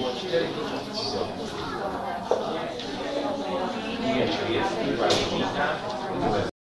我是一个小朋友我们今天要做一件